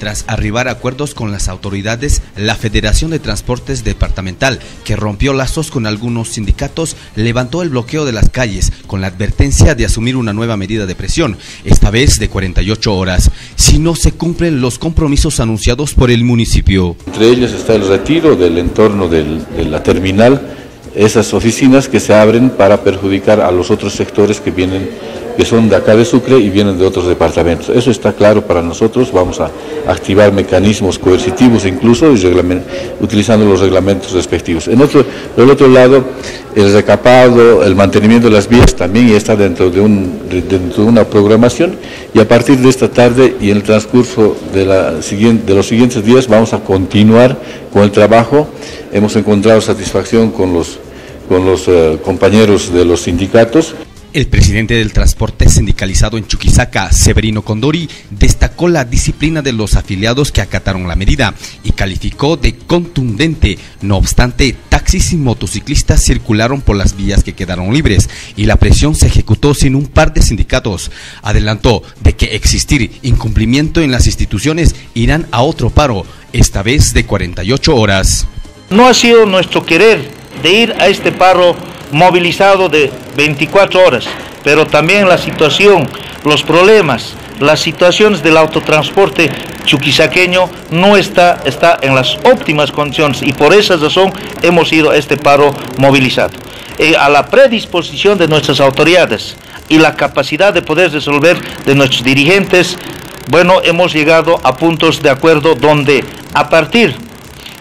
Tras arribar acuerdos con las autoridades, la Federación de Transportes Departamental, que rompió lazos con algunos sindicatos, levantó el bloqueo de las calles con la advertencia de asumir una nueva medida de presión, esta vez de 48 horas, si no se cumplen los compromisos anunciados por el municipio. Entre ellos está el retiro del entorno de la terminal, esas oficinas que se abren para perjudicar a los otros sectores que vienen que son de acá de Sucre y vienen de otros departamentos. Eso está claro para nosotros, vamos a activar mecanismos coercitivos incluso utilizando los reglamentos respectivos. En otro, por el otro lado, el recapado, el mantenimiento de las vías también está dentro de, un, dentro de una programación y a partir de esta tarde y en el transcurso de, la, de los siguientes días vamos a continuar con el trabajo. Hemos encontrado satisfacción con los, con los eh, compañeros de los sindicatos. El presidente del transporte sindicalizado en Chuquisaca, Severino Condori, destacó la disciplina de los afiliados que acataron la medida y calificó de contundente. No obstante, taxis y motociclistas circularon por las vías que quedaron libres y la presión se ejecutó sin un par de sindicatos. Adelantó de que existir incumplimiento en las instituciones irán a otro paro, esta vez de 48 horas. No ha sido nuestro querer de ir a este paro movilizado de 24 horas, pero también la situación, los problemas, las situaciones del autotransporte chuquisaqueño no está, está en las óptimas condiciones y por esa razón hemos ido a este paro movilizado. Eh, a la predisposición de nuestras autoridades y la capacidad de poder resolver de nuestros dirigentes, bueno, hemos llegado a puntos de acuerdo donde a partir,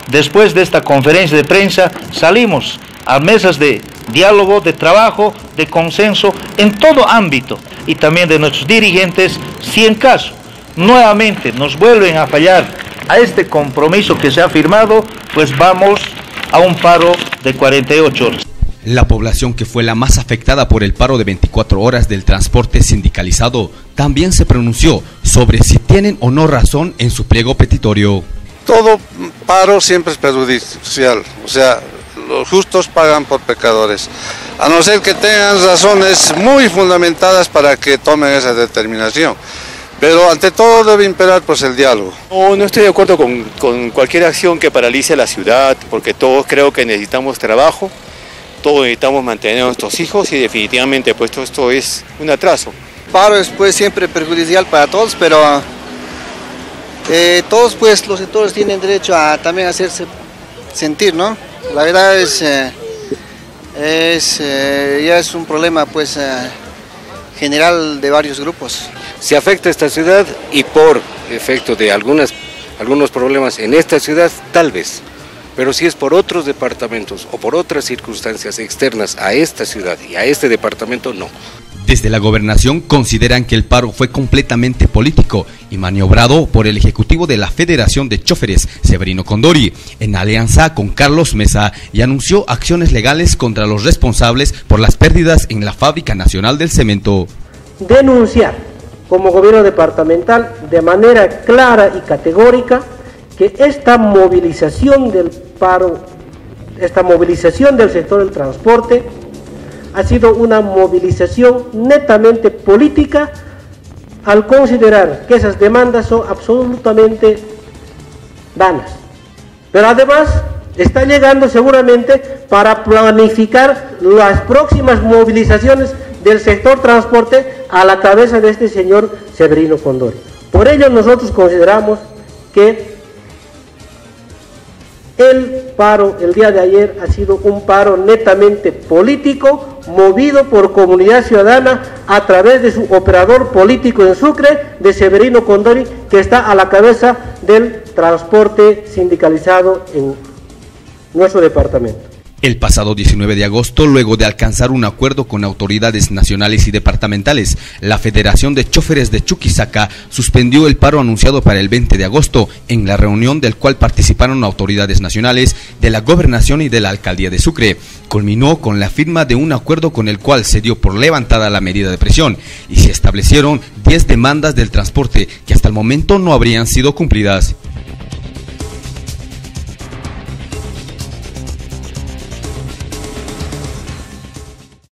después de esta conferencia de prensa, salimos a mesas de diálogo, de trabajo, de consenso en todo ámbito y también de nuestros dirigentes, si en caso nuevamente nos vuelven a fallar a este compromiso que se ha firmado, pues vamos a un paro de 48 horas. La población que fue la más afectada por el paro de 24 horas del transporte sindicalizado también se pronunció sobre si tienen o no razón en su pliego petitorio. Todo paro siempre es perjudicial, o sea, los justos pagan por pecadores, a no ser que tengan razones muy fundamentadas para que tomen esa determinación. Pero ante todo debe imperar pues el diálogo. No, no estoy de acuerdo con, con cualquier acción que paralice la ciudad, porque todos creo que necesitamos trabajo, todos necesitamos mantener a nuestros hijos y definitivamente pues esto es un atraso. Paro es pues siempre perjudicial para todos, pero eh, todos pues los sectores tienen derecho a también hacerse sentir, ¿no? La verdad es, eh, es eh, ya es un problema pues eh, general de varios grupos. Se afecta esta ciudad y por efecto de algunos problemas en esta ciudad, tal vez. Pero si es por otros departamentos o por otras circunstancias externas a esta ciudad y a este departamento, no. Desde la gobernación consideran que el paro fue completamente político y maniobrado por el Ejecutivo de la Federación de Choferes, Severino Condori, en alianza con Carlos Mesa, y anunció acciones legales contra los responsables por las pérdidas en la Fábrica Nacional del Cemento. Denunciar como gobierno departamental de manera clara y categórica que esta movilización del paro, esta movilización del sector del transporte, ha sido una movilización netamente política al considerar que esas demandas son absolutamente vanas. Pero además está llegando seguramente para planificar las próximas movilizaciones del sector transporte a la cabeza de este señor Severino Condori. Por ello nosotros consideramos que el paro el día de ayer ha sido un paro netamente político, movido por comunidad ciudadana a través de su operador político en Sucre, de Severino Condori, que está a la cabeza del transporte sindicalizado en nuestro departamento. El pasado 19 de agosto, luego de alcanzar un acuerdo con autoridades nacionales y departamentales, la Federación de Choferes de Chuquisaca suspendió el paro anunciado para el 20 de agosto, en la reunión del cual participaron autoridades nacionales de la gobernación y de la alcaldía de Sucre. Culminó con la firma de un acuerdo con el cual se dio por levantada la medida de presión y se establecieron 10 demandas del transporte que hasta el momento no habrían sido cumplidas.